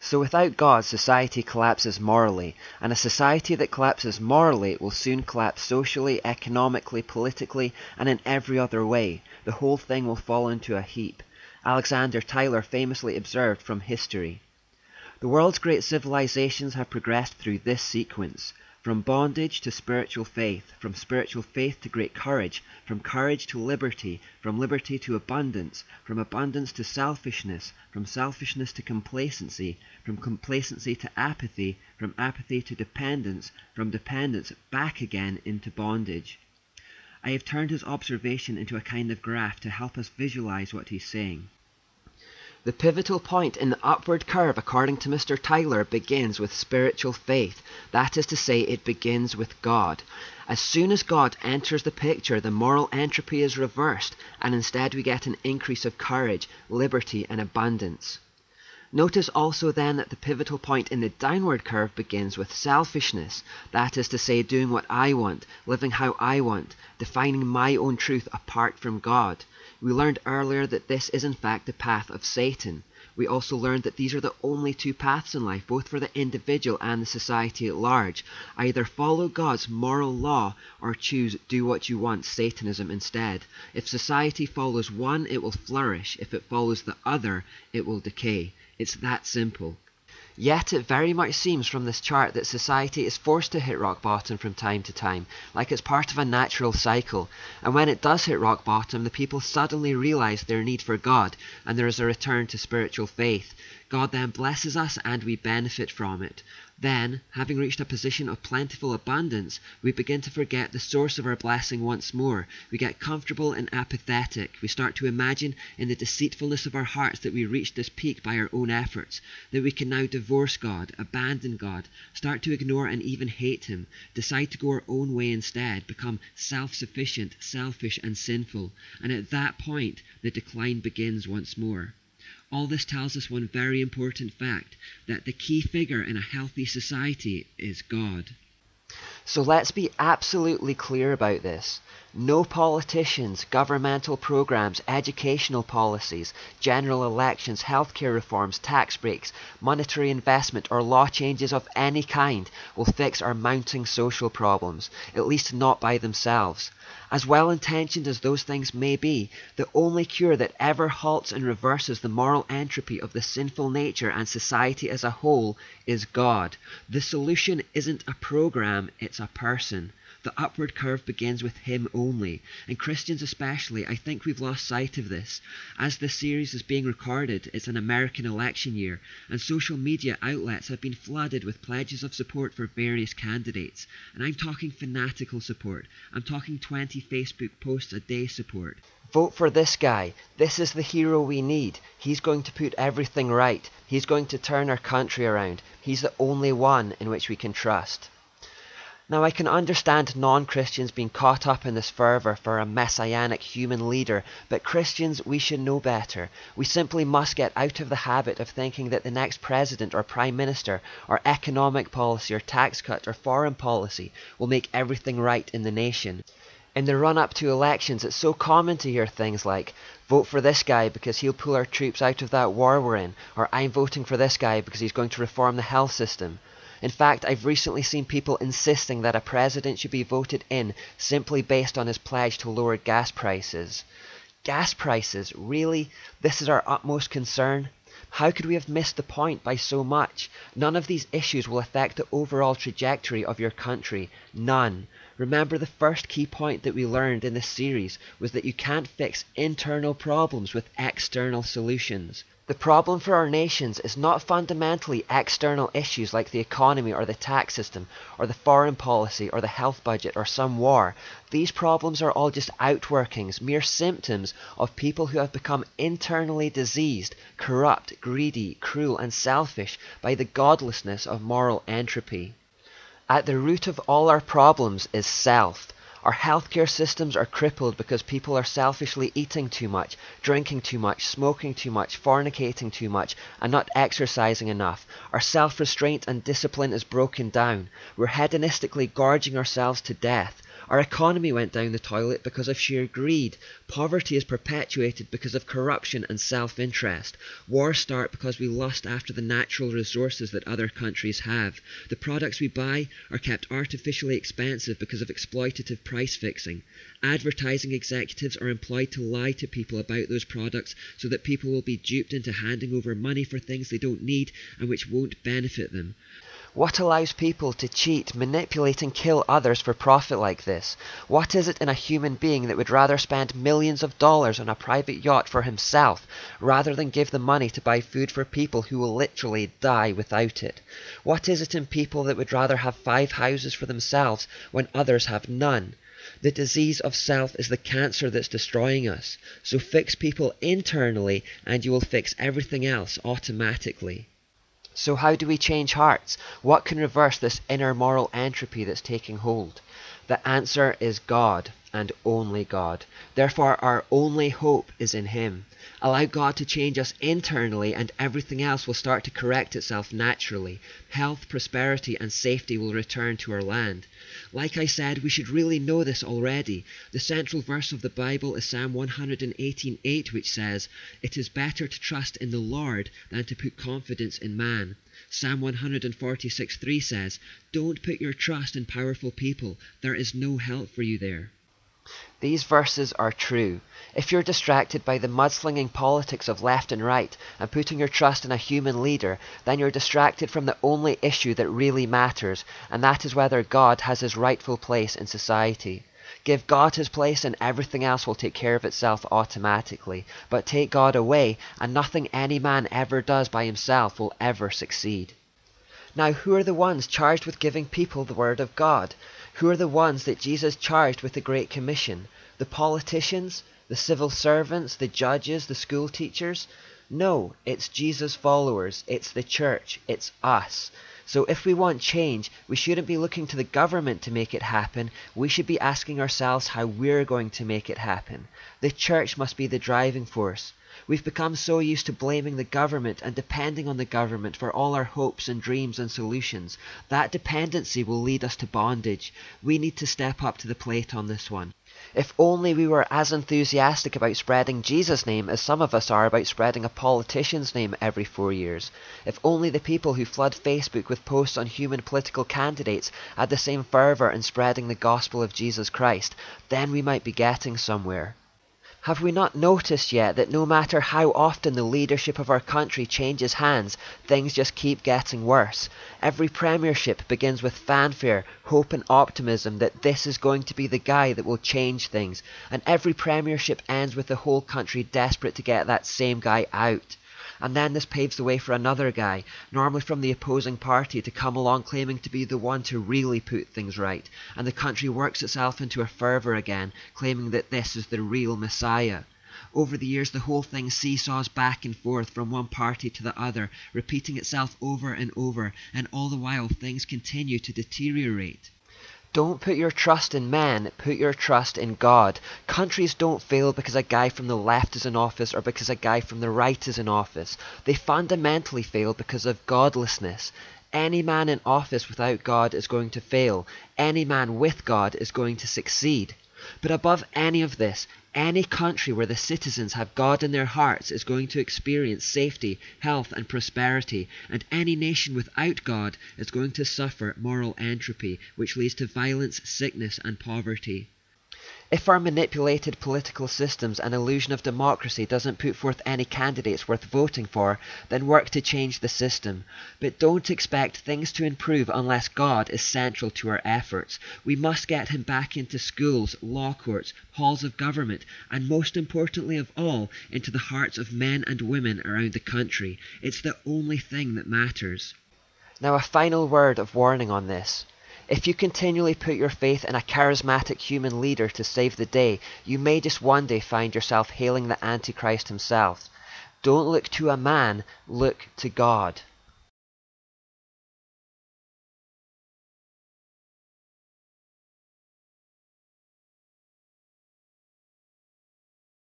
So without God, society collapses morally, and a society that collapses morally will soon collapse socially, economically, politically, and in every other way. The whole thing will fall into a heap. Alexander Tytler famously observed from history. The world's great civilizations have progressed through this sequence. From bondage to spiritual faith, from spiritual faith to great courage, from courage to liberty, from liberty to abundance, from abundance to selfishness, from selfishness to complacency, from complacency to apathy, from apathy to dependence, from dependence back again into bondage. I have turned his observation into a kind of graph to help us visualize what he's saying. The pivotal point in the upward curve, according to Mr. Tytler, begins with spiritual faith. That is to say, it begins with God. As soon as God enters the picture, the moral entropy is reversed, and instead we get an increase of courage, liberty, and abundance. Notice also then that the pivotal point in the downward curve begins with selfishness, that is to say, doing what I want, living how I want, defining my own truth apart from God. We learned earlier that this is in fact the path of Satan. We also learned that these are the only two paths in life, both for the individual and the society at large. Either follow God's moral law or choose do what you want, Satanism instead. If society follows one, it will flourish. If it follows the other, it will decay. It's that simple. Yet it very much seems from this chart that society is forced to hit rock bottom from time to time, like it's part of a natural cycle. And when it does hit rock bottom, the people suddenly realize their need for God, and there is a return to spiritual faith. God then blesses us and we benefit from it. Then, having reached a position of plentiful abundance, we begin to forget the source of our blessing once more. We get comfortable and apathetic. We start to imagine in the deceitfulness of our hearts that we reached this peak by our own efforts, that we can now divorce God, abandon God, start to ignore and even hate Him, decide to go our own way instead, become self sufficient, selfish, and sinful. And at that point, the decline begins once more. All this tells us one very important fact that the key figure in a healthy society is God. So let's be absolutely clear about this. No politicians, governmental programs, educational policies, general elections, healthcare reforms, tax breaks, monetary investment, or law changes of any kind will fix our mounting social problems, at least not by themselves. As well intentioned as those things may be, the only cure that ever halts and reverses the moral entropy of the sinful nature and society as a whole is God. The solution isn't a program, it's a person. The upward curve begins with Him only, and Christians especially, I think we've lost sight of this. As this series is being recorded, it's an American election year, and social media outlets have been flooded with pledges of support for various candidates. And I'm talking fanatical support. I'm talking 20 Facebook posts a day support. Vote for this guy. This is the hero we need. He's going to put everything right. He's going to turn our country around. He's the only one in which we can trust. Now I can understand non-Christians being caught up in this fervour for a messianic human leader, but Christians, we should know better. We simply must get out of the habit of thinking that the next president or prime minister, or economic policy or tax cut or foreign policy will make everything right in the nation. In the run up to elections, it's so common to hear things like, vote for this guy because he'll pull our troops out of that war we're in, or I'm voting for this guy because he's going to reform the health system. In fact, I've recently seen people insisting that a president should be voted in simply based on his pledge to lower gas prices. Gas prices, really? This is our utmost concern? How could we have missed the point by so much? None of these issues will affect the overall trajectory of your country. None. Remember the first key point that we learned in this series was that you can't fix internal problems with external solutions. The problem for our nations is not fundamentally external issues like the economy or the tax system or the foreign policy or the health budget or some war. These problems are all just outworkings, mere symptoms of people who have become internally diseased, corrupt, greedy, cruel, and selfish by the godlessness of moral entropy. At the root of all our problems is self. Our healthcare systems are crippled because people are selfishly eating too much, drinking too much, smoking too much, fornicating too much, and not exercising enough. Our self restraint and discipline is broken down. We're hedonistically gorging ourselves to death. Our economy went down the toilet because of sheer greed. Poverty is perpetuated because of corruption and self interest. Wars start because we lust after the natural resources that other countries have. The products we buy are kept artificially expensive because of exploitative price fixing. Advertising executives are employed to lie to people about those products so that people will be duped into handing over money for things they don't need and which won't benefit them. What allows people to cheat, manipulate, and kill others for profit like this? What is it in a human being that would rather spend millions of dollars on a private yacht for himself rather than give the money to buy food for people who will literally die without it? What is it in people that would rather have five houses for themselves when others have none? The disease of self is the cancer that's destroying us. So fix people internally and you will fix everything else automatically. So how do we change hearts? What can reverse this inner moral entropy that's taking hold? The answer is God and only God. Therefore, our only hope is in Him. Allow God to change us internally, and everything else will start to correct itself naturally. Health, prosperity, and safety will return to our land. Like I said, we should really know this already. The central verse of the Bible is Psalm 118:8, which says, It is better to trust in the Lord than to put confidence in man. Psalm 146:3 says, Don't put your trust in powerful people, there is no help for you there. These verses are true. If you're distracted by the mudslinging politics of left and right and putting your trust in a human leader, then you're distracted from the only issue that really matters, and that is whether God has his rightful place in society. Give God his place and everything else will take care of itself automatically. But take God away and nothing any man ever does by himself will ever succeed. Now, who are the ones charged with giving people the Word of God? Who are the ones that Jesus charged with the Great Commission? The politicians? The civil servants? The judges? The school teachers? No, it's Jesus' followers. It's the church. It's us. So if we want change, we shouldn't be looking to the government to make it happen. We should be asking ourselves how we're going to make it happen. The church must be the driving force. We've become so used to blaming the government and depending on the government for all our hopes and dreams and solutions. That dependency will lead us to bondage. We need to step up to the plate on this one. If only we were as enthusiastic about spreading Jesus' name as some of us are about spreading a politician's name every four years. If only the people who flood Facebook with posts on human political candidates had the same fervour in spreading the gospel of Jesus Christ, then we might be getting somewhere. Have we not noticed yet that no matter how often the leadership of our country changes hands, things just keep getting worse? Every premiership begins with fanfare, hope and optimism that this is going to be the guy that will change things, and every premiership ends with the whole country desperate to get that same guy out and then this paves the way for another guy, normally from the opposing party, to come along claiming to be the one to really put things right, and the country works itself into a fervour again, claiming that this is the real Messiah. Over the years, the whole thing seesaws back and forth from one party to the other, repeating itself over and over, and all the while things continue to deteriorate. Don't put your trust in man, put your trust in God. Countries don't fail because a guy from the left is in office or because a guy from the right is in office. They fundamentally fail because of godlessness. Any man in office without God is going to fail. Any man with God is going to succeed. But above any of this, any country where the citizens have God in their hearts is going to experience safety, health, and prosperity, and any nation without God is going to suffer moral entropy, which leads to violence, sickness, and poverty. If our manipulated political systems and illusion of democracy doesn't put forth any candidates worth voting for, then work to change the system. But don't expect things to improve unless God is central to our efforts. We must get him back into schools, law courts, halls of government, and most importantly of all, into the hearts of men and women around the country. It's the only thing that matters. Now a final word of warning on this. If you continually put your faith in a charismatic human leader to save the day, you may just one day find yourself hailing the Antichrist himself. Don't look to a man, look to God.